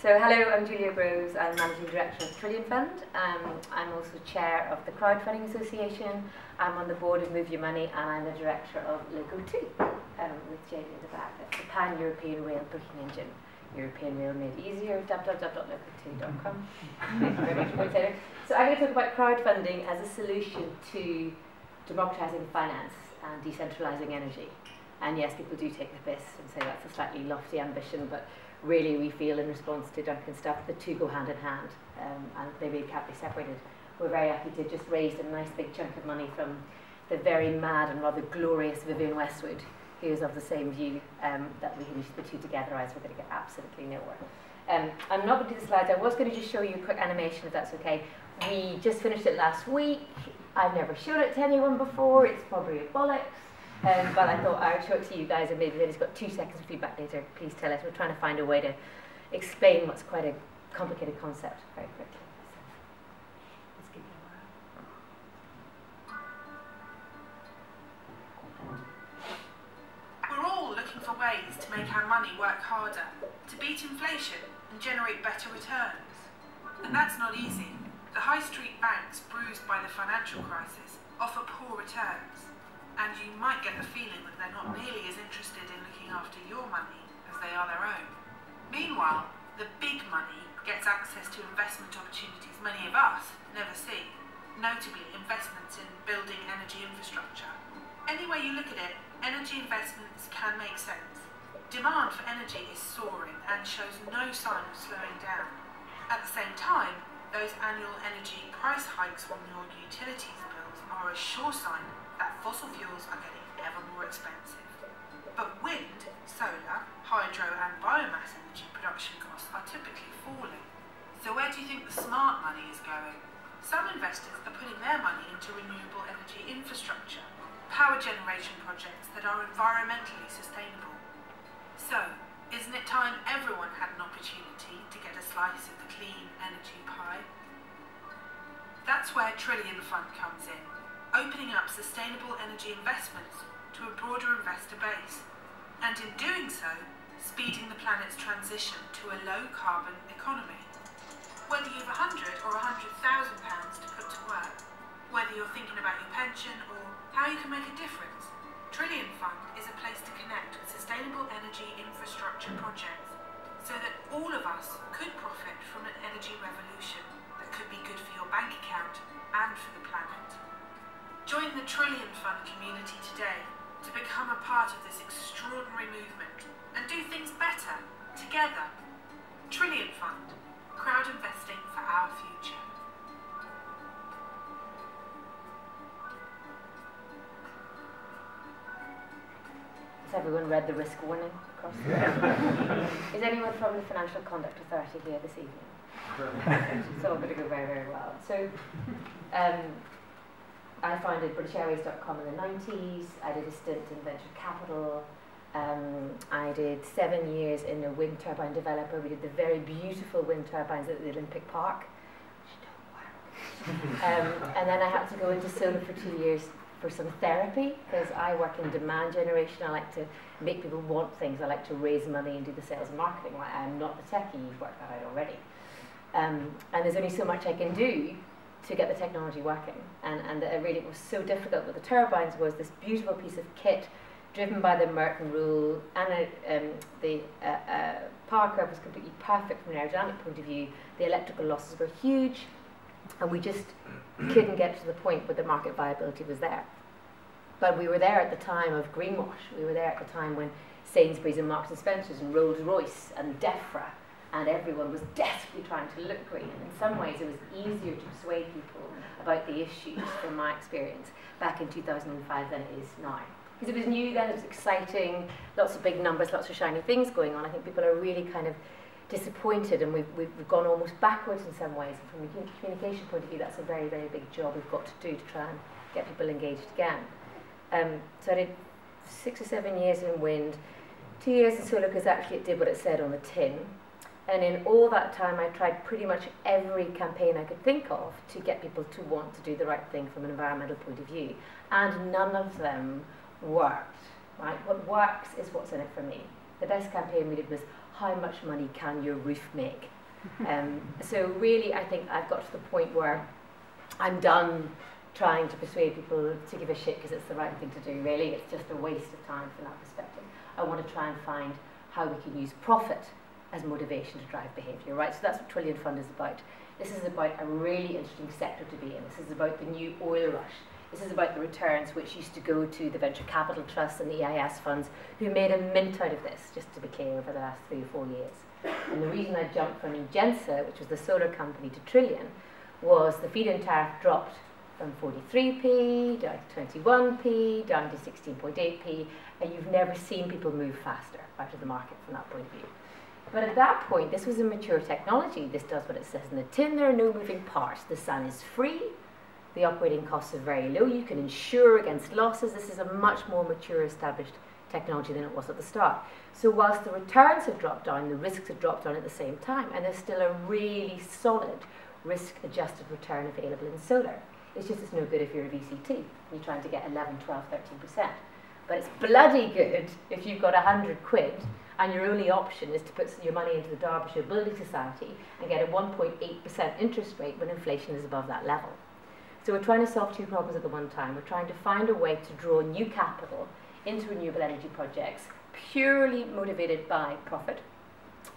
So hello, I'm Julia Groves. I'm Managing Director of Trillion Fund. Um, I'm also Chair of the Crowdfunding Association. I'm on the board of Move Your Money and I'm the Director of Loco2 um, with Jamie in the back. That's the pan-European rail booking engine. European Rail made easier, www.loco2.com. Thank you very much, for Taylor. So I'm going to talk about crowdfunding as a solution to democratising finance and decentralising energy. And yes, people do take the piss and say that's a slightly lofty ambition, but really we feel in response to Duncan's stuff, the two go hand in hand um, and they really can't be separated. We're very happy to just raise a nice big chunk of money from the very mad and rather glorious Vivian Westwood, who is of the same view um, that we can the two together, otherwise we're going to get absolutely nowhere. Um, I'm not going to do the slides. I was going to just show you a quick animation, if that's okay. We just finished it last week. I've never shown it to anyone before. It's probably a bollocks. Um, but I thought I would show it to you guys, and maybe then it's got two seconds of feedback later. Please tell us. We're trying to find a way to explain what's quite a complicated concept very quickly. let's give it a whirl. We're all looking for ways to make our money work harder, to beat inflation and generate better returns. And that's not easy. The high street banks, bruised by the financial crisis, offer poor returns and you might get the feeling that they're not nearly as interested in looking after your money as they are their own. Meanwhile, the big money gets access to investment opportunities many of us never see, notably investments in building energy infrastructure. Any way you look at it, energy investments can make sense. Demand for energy is soaring and shows no sign of slowing down. At the same time, those annual energy price hikes on your utilities bills are a sure sign fossil fuels are getting ever more expensive. But wind, solar, hydro and biomass energy production costs are typically falling. So where do you think the smart money is going? Some investors are putting their money into renewable energy infrastructure, power generation projects that are environmentally sustainable. So, isn't it time everyone had an opportunity to get a slice of the clean energy pie? That's where Trillion Fund comes in opening up sustainable energy investments to a broader investor base, and in doing so, speeding the planet's transition to a low-carbon economy. Whether you have 100 or 100,000 pounds to put to work, whether you're thinking about your pension or how you can make a difference, Trillion Fund is a place to connect with sustainable energy infrastructure projects so that all of us could profit from an energy revolution that could be good for your bank account and for the planet. Join the Trillion Fund community today to become a part of this extraordinary movement and do things better, together. Trillion Fund, crowd investing for our future. Has everyone read the risk warning across the room? Is anyone from the Financial Conduct Authority here this evening? it's all going to go very, very well. So, um, I founded BritishAirways.com in the 90s. I did a stint in venture capital. Um, I did seven years in a wind turbine developer. We did the very beautiful wind turbines at the Olympic Park. um, and then I had to go into solar for two years for some therapy because I work in demand generation. I like to make people want things. I like to raise money and do the sales and marketing. I'm not the techie, you've worked that out already. Um, and there's only so much I can do to get the technology working. And, and it really was so difficult with the turbines was this beautiful piece of kit driven by the Merton rule and uh, um, the uh, uh, power curve was completely perfect from an aerodynamic point of view. The electrical losses were huge and we just couldn't get to the point where the market viability was there. But we were there at the time of greenwash. We were there at the time when Sainsbury's and Marks and Spencer's and Rolls-Royce and DEFRA and everyone was desperately trying to look green. And in some ways, it was easier to persuade people about the issues from my experience back in 2005 than it is now. Because it was new then, it was exciting, lots of big numbers, lots of shiny things going on. I think people are really kind of disappointed and we've, we've, we've gone almost backwards in some ways. And from a communication point of view, that's a very, very big job we've got to do to try and get people engaged again. Um, so I did six or seven years in wind, two years in solar because actually it did what it said on the tin. And in all that time, I tried pretty much every campaign I could think of to get people to want to do the right thing from an environmental point of view. And none of them worked. Right? What works is what's in it for me. The best campaign we did was how much money can your roof make? Um, so really, I think I've got to the point where I'm done trying to persuade people to give a shit because it's the right thing to do. Really, it's just a waste of time from that perspective. I want to try and find how we can use profit as motivation to drive behaviour, right? So that's what Trillion Fund is about. This is about a really interesting sector to be in. This is about the new oil rush. This is about the returns which used to go to the venture capital trusts and the EIS funds who made a mint out of this, just to be clear, over the last three or four years. And the reason I jumped from Engensa, which was the solar company, to Trillion was the feed-in tariff dropped from 43p down to 21p, down to 16.8p, and you've never seen people move faster out of the market from that point of view. But at that point, this was a mature technology. This does what it says in the tin. There are no moving parts. The sun is free. The operating costs are very low. You can insure against losses. This is a much more mature, established technology than it was at the start. So whilst the returns have dropped down, the risks have dropped down at the same time, and there's still a really solid risk-adjusted return available in solar. It's just it's no good if you're a VCT. You're trying to get 11, 12, 13%. But it's bloody good if you've got 100 quid and your only option is to put your money into the Derbyshire Building Society and get a 1.8% interest rate when inflation is above that level. So we're trying to solve two problems at the one time. We're trying to find a way to draw new capital into renewable energy projects purely motivated by profit.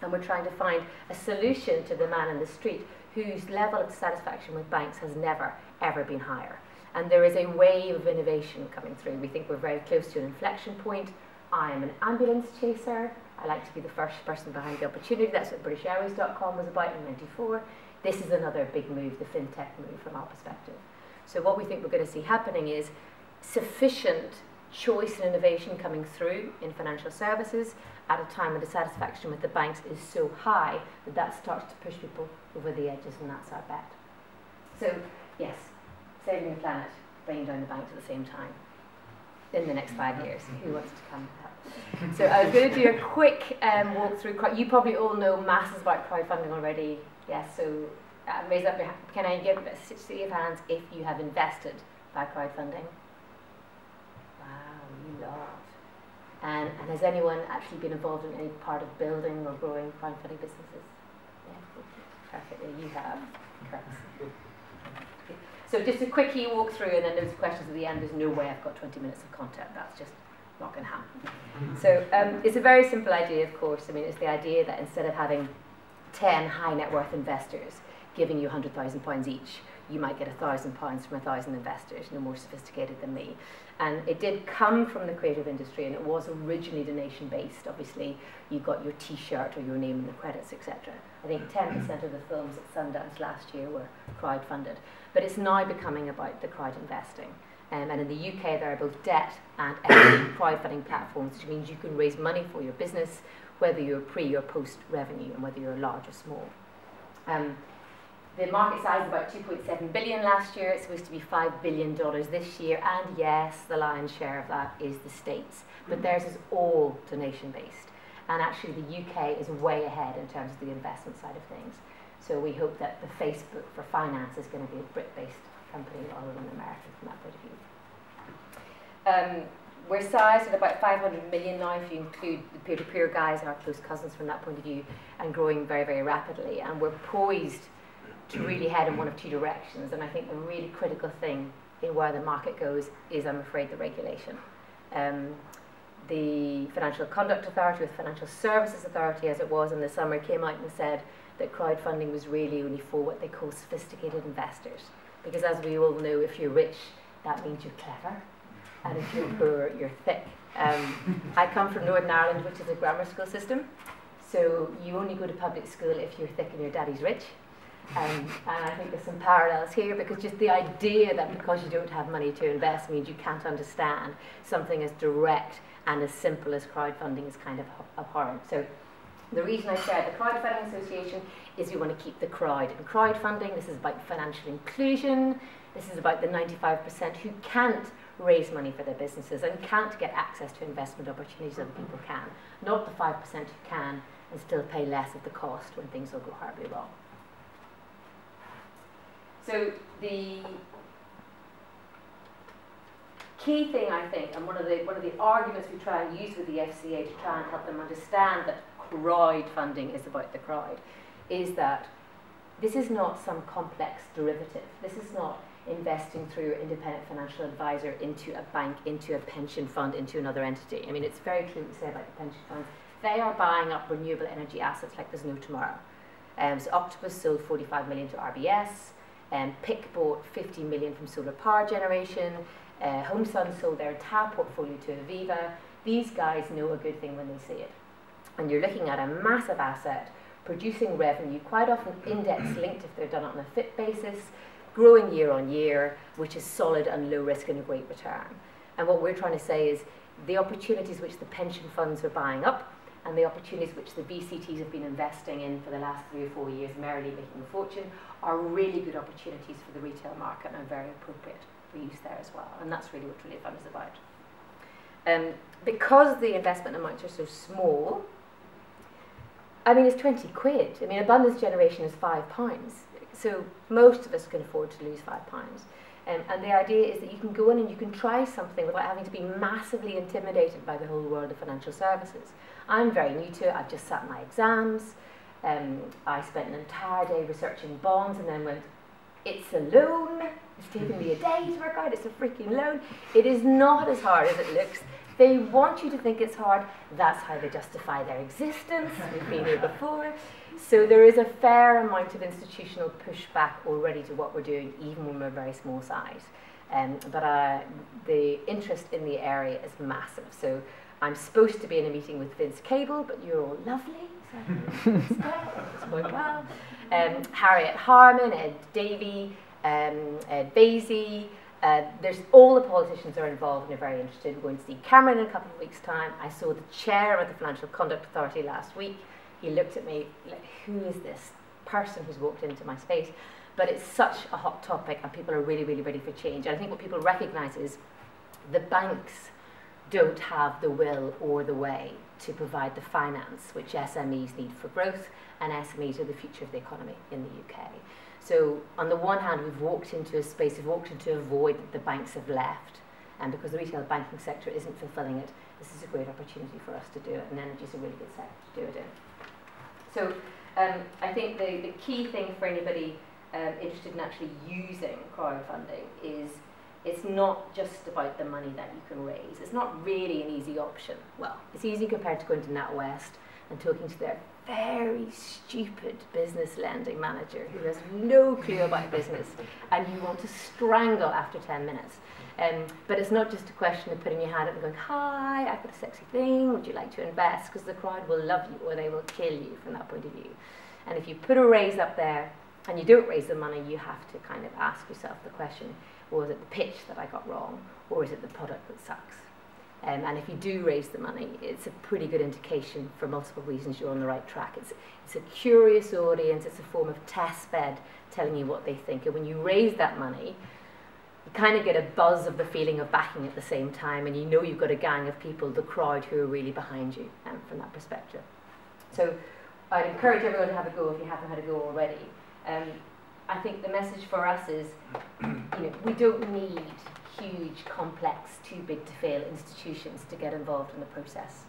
And we're trying to find a solution to the man in the street whose level of satisfaction with banks has never, ever been higher. And there is a wave of innovation coming through. We think we're very close to an inflection point. I am an ambulance chaser. I like to be the first person behind the opportunity. That's what BritishAirways.com was about in 94. This is another big move, the fintech move from our perspective. So what we think we're going to see happening is sufficient choice and innovation coming through in financial services at a time when the satisfaction with the banks is so high that that starts to push people over the edges, and that's our bet. So, yes, saving the planet, bringing down the banks at the same time in the next five years. Who wants to come so I was going to do a quick um, walkthrough. You probably all know masses about crowdfunding already. Yes, so uh, raise up your hand. Can I give a see of hands if you have invested by crowdfunding? Wow, you lot. And, and has anyone actually been involved in any part of building or growing crowdfunding businesses? Yeah, perfect. you have. Correct. So just a quickie walk through and then there's questions at the end. There's no way I've got 20 minutes of content. That's just not going to happen. So um, it's a very simple idea, of course. I mean, it's the idea that instead of having 10 high net worth investors giving you £100,000 each, you might get £1,000 from 1,000 investors, no more sophisticated than me. And it did come from the creative industry, and it was originally donation based. Obviously, you got your t shirt or your name in the credits, etc. I think 10% of the films at Sundance last year were crowd funded. But it's now becoming about the crowd investing. Um, and in the UK, there are both debt and equity crowdfunding platforms, which means you can raise money for your business, whether you're pre or post revenue, and whether you're large or small. Um, the market size is about 2.7 billion last year. It's supposed to be 5 billion dollars this year, and yes, the lion's share of that is the states. But theirs is all donation based, and actually the UK is way ahead in terms of the investment side of things. So we hope that the Facebook for finance is going to be a Brit-based company rather than American from that point of view. Um, we're sized at about 500 million now if you include the peer-to-peer guys, and our close cousins from that point of view, and growing very, very rapidly. And we're poised to really head in one of two directions. And I think the really critical thing in where the market goes is, I'm afraid, the regulation. Um, the Financial Conduct Authority, or the Financial Services Authority, as it was in the summer, came out and said that crowdfunding was really only for what they call sophisticated investors. Because as we all know, if you're rich, that means you're clever. And if you're poor, you're thick. Um, I come from Northern Ireland, which is a grammar school system. So you only go to public school if you're thick and your daddy's rich. Um, and I think there's some parallels here because just the idea that because you don't have money to invest means you can't understand something as direct and as simple as crowdfunding is kind of abhorrent. So the reason I started the Crowdfunding Association is we want to keep the crowd in crowdfunding. This is about financial inclusion. This is about the 95% who can't raise money for their businesses and can't get access to investment opportunities other people can. Not the 5% who can and still pay less of the cost when things will go horribly wrong. So the key thing I think, and one of the one of the arguments we try and use with the FCA to try and help them understand that crowdfunding is about the crowd, is that this is not some complex derivative. This is not investing through independent financial advisor into a bank, into a pension fund, into another entity. I mean, it's very true to say about the pension funds. They are buying up renewable energy assets like there's no tomorrow. Um, so Octopus sold 45 million to RBS, um, PIC bought 50 million from solar power generation, uh, HomeSun sold their entire portfolio to Aviva. These guys know a good thing when they see it. And you're looking at a massive asset producing revenue, quite often index linked if they're done on a fit basis, growing year on year, which is solid and low risk and a great return. And what we're trying to say is the opportunities which the pension funds are buying up and the opportunities which the VCTs have been investing in for the last three or four years, merrily making a fortune, are really good opportunities for the retail market and very appropriate for use there as well. And that's really what Trillion Fund is about. Um, because the investment amounts are so small, I mean, it's 20 quid. I mean, abundance generation is five pounds. So most of us can afford to lose five pounds. Um, and the idea is that you can go in and you can try something without having to be massively intimidated by the whole world of financial services. I'm very new to it. I've just sat my exams. Um, I spent an entire day researching bonds and then went, it's a loan. It's taken me a day to work out. It's a freaking loan. It is not as hard as it looks. They want you to think it's hard. That's how they justify their existence. We've been here before. So there is a fair amount of institutional pushback already to what we're doing, even when we're a very small size. Um, but uh, the interest in the area is massive. So I'm supposed to be in a meeting with Vince Cable, but you're all lovely. So it's going well. Um, Harriet Harman, Ed Davey, um, Ed Vaizey, Uh, there's all the politicians are involved and are very interested. We're going to see Cameron in a couple of weeks' time. I saw the chair of the Financial Conduct Authority last week. He looked at me like, who is this person who's walked into my space? But it's such a hot topic, and people are really, really ready for change. And I think what people recognise is the banks don't have the will or the way to provide the finance which SMEs need for growth, and SMEs are the future of the economy in the UK. So on the one hand, we've walked into a space, we've walked into a void that the banks have left, and because the retail banking sector isn't fulfilling it, this is a great opportunity for us to do it, and energy is a really good sector to do it in. So um, I think the, the key thing for anybody um, interested in actually using crowdfunding is it's not just about the money that you can raise. It's not really an easy option. Well, it's easy compared to going to NatWest and talking to their very stupid business lending manager who has no clue about business and you want to strangle after 10 minutes. Um, but it's not just a question of putting your hand up and going, Hi, I've got a sexy thing, would you like to invest? Because the crowd will love you or they will kill you from that point of view. And if you put a raise up there and you don't raise the money, you have to kind of ask yourself the question was it the pitch that I got wrong or is it the product that sucks? Um, and if you do raise the money, it's a pretty good indication for multiple reasons you're on the right track. It's, it's a curious audience, it's a form of test bed telling you what they think. And when you raise that money, you kind of get a buzz of the feeling of backing at the same time, and you know you've got a gang of people, the crowd, who are really behind you um, from that perspective. So I'd encourage everyone to have a go if you haven't had a go already. Um, I think the message for us is, you know, we don't need huge, complex, too big to fail institutions to get involved in the process.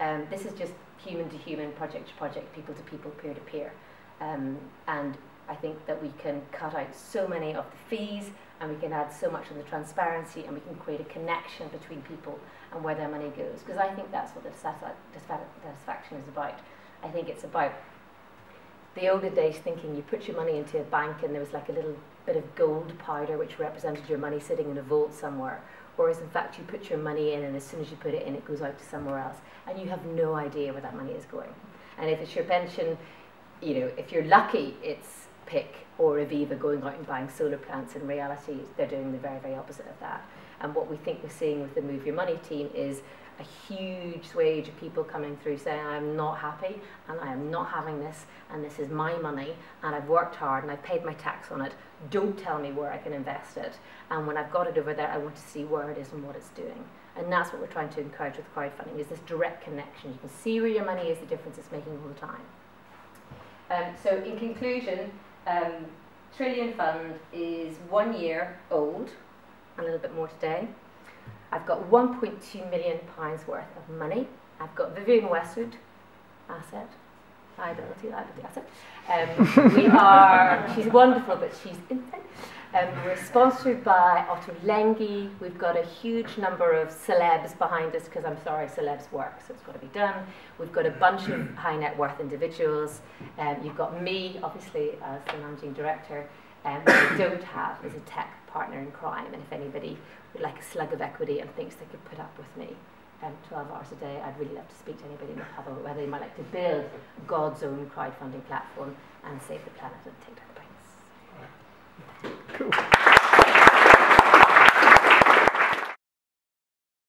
Um, this is just human to human, project to project, people to people, peer to peer. Um, and I think that we can cut out so many of the fees and we can add so much on the transparency and we can create a connection between people and where their money goes. Because I think that's what the satisfaction is about. I think it's about the older days thinking you put your money into a bank and there was like a little bit of gold powder which represented your money sitting in a vault somewhere. Whereas in fact you put your money in and as soon as you put it in it goes out to somewhere else and you have no idea where that money is going. And if it's your pension, you know, if you're lucky it's PIC or Aviva going out and buying solar plants in reality they're doing the very, very opposite of that. And what we think we're seeing with the Move Your Money team is a huge swage of people coming through saying, I'm not happy and I am not having this and this is my money and I've worked hard and I've paid my tax on it. Don't tell me where I can invest it. And when I've got it over there, I want to see where it is and what it's doing. And that's what we're trying to encourage with crowdfunding is this direct connection. You can see where your money is, the difference it's making all the time. Um, so in conclusion, um, Trillion Fund is one year old, a little bit more today. I've got 1.2 million pounds worth of money. I've got Vivienne Westwood, asset, liability, liability asset. Um, we are, she's wonderful, but she's insane. Um, we're sponsored by Ottolenghi. We've got a huge number of celebs behind us because I'm sorry, celebs work, so it's got to be done. We've got a bunch of high net worth individuals. Um, you've got me, obviously, as the managing director. Um, what we don't have is a tech partner in crime, and if anybody would like a slug of equity and thinks they could put up with me um, 12 hours a day, I'd really love to speak to anybody in the pub about whether they might like to build God's own crowdfunding platform and save the planet and take down the Cool.